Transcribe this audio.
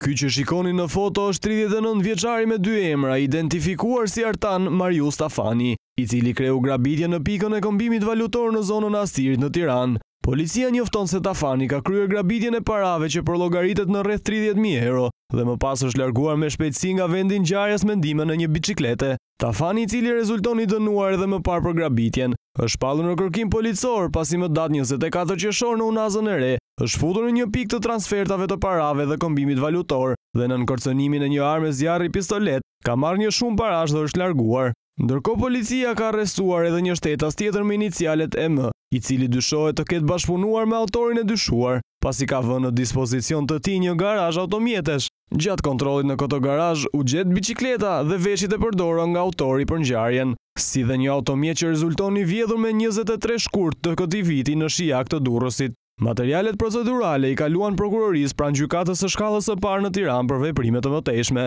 Ky që shikoni në foto është 39 vjeçari me dy emra, identifikuar si Artan Marius Tafani, i cili kreu grabitjen në pikën e këmbimit valutor në zonën e Astirit në Tiranë. Policia njofton se Tafani ka kryer grabitjen e parave që përllogaritet në rreth tridhjetë mijë euro dhe më pas është larguar me shpejtësi nga vendi i ngjarjes me ndihmën e një biçiklete. Tafani i cili rezulton i dënuar edhe më parë për grabitjen, është shpallur në kërkim policor, pasi më datë njëzet e katër qershor në Unazën e Re, është futur në një pikë të transfertave të parave dhe këmbimit valutor dhe nën kërcënimin e një arme zjarri pistoletë, ka marrë një shumë parash dhe është larguar. Ndërkohë policia ka arrestuar edhe një shtetas tjetër me inicialet EM, i cili dyshohet të ketë bashkëpunuar me autorin e dyshuar, pasi ka vënë në dispozicion të tij një garazh automjetesh. Gjatë kontrollit në këtë garazh u gjet biçikleta dhe veshjet e përdorura nga autori për ngjarjen, si dhe një automjet që rezulton i vjedhur me njëzet e tre shkurt të këtij viti në Shijak të Durrësit. Materialet procedurale i kaluan Prokurorisë pranë Gjykatës së Shkallës së Parë në Tiranë për veprime të mëtejshme.